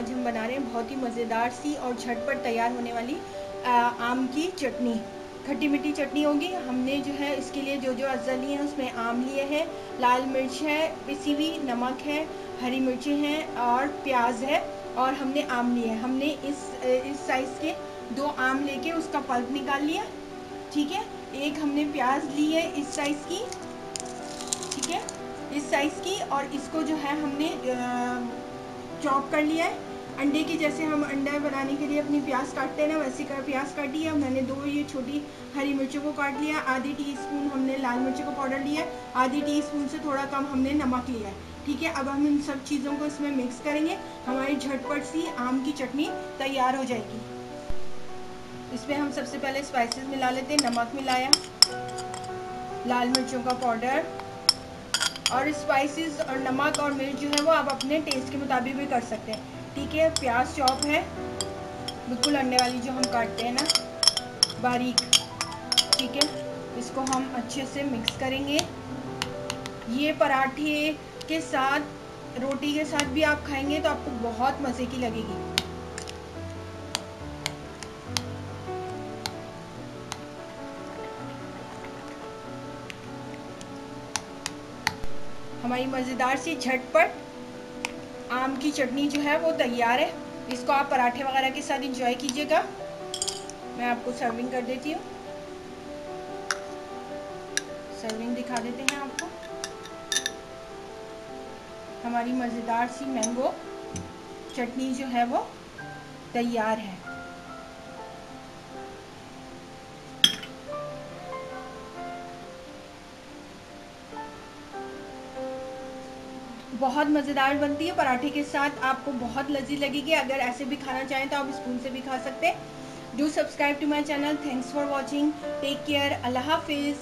मज़ेदार सी और झटपट तैयार होने वाली आम की चटनी। खट्टी मीठी चटनी होगी। हमने जो है इसके लिए जो जो अज्जा लिए हैं, उसमें आम लिए हैं, लाल मिर्च है, पिसी हुई नमक है, हरी मिर्ची हैं और प्याज है और हमने आम लिए हैं। हमने इस इस साइज़ के दो आम लेके उसका पल्प निकाल लिया। ठीक है? एक हमने प्याज ली है इस साइज़ की। ठीक है? इस साइज़ की और इसको जो है हमने चॉप कर लिया है। अंडे की, जैसे हम अंडा बनाने के लिए अपनी प्याज काटते हैं ना, वैसे का प्याज काटी है। मैंने दो ये छोटी हरी मिर्चों को काट लिया, आधी टी स्पून हमने लाल मिर्चों का पाउडर लिया, आधी टी स्पून से थोड़ा कम हमने नमक लिया ठीक है, अब हम इन सब चीज़ों को इसमें मिक्स करेंगे। हमारी झटपट सी आम की चटनी तैयार हो जाएगी। इसमें हम सबसे पहले स्पाइसेस मिला लेते हैं, नमक मिलाया, लाल मिर्चों का पाउडर, और स्पाइसेस और नमक और मिर्च जो है वो आप अपने टेस्ट के मुताबिक भी कर सकते हैं। ठीक है प्याज चॉप है। बिल्कुल अंडे वाली जो हम काटते हैं ना, बारीक, ठीक है? इसको हम अच्छे से मिक्स करेंगे। ये पराठे के साथ, रोटी के साथ भी आप खाएँगे तो आपको बहुत मज़े की लगेगी। हमारी मज़ेदार सी झटपट आम की चटनी जो है वो तैयार है। इसको आप पराठे वगैरह के साथ इंजॉय कीजिएगा। मैं आपको सर्विंग कर देती हूँ। सर्विंग दिखा देते हैं आपको। हमारी मज़ेदार सी मैंगो चटनी जो है वो तैयार है। बहुत मज़ेदार बनती है, पराठे के साथ आपको बहुत लजी लगेगी। अगर ऐसे भी खाना चाहें तो आप स्पून से भी खा सकते हैं। Do subscribe to my channel thanks for watching take care अल्लाह हाफिज़।